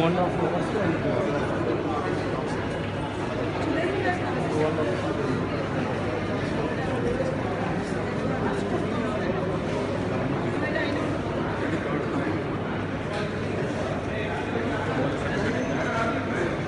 one half hours two and half